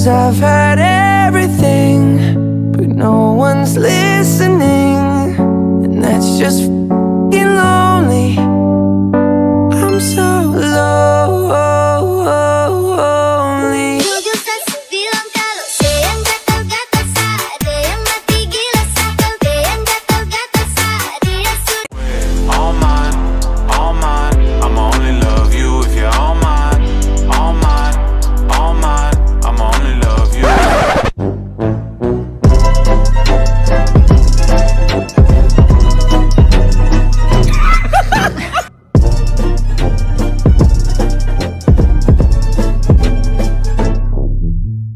Cause I've had everything But no one's listening. And that's just f***ing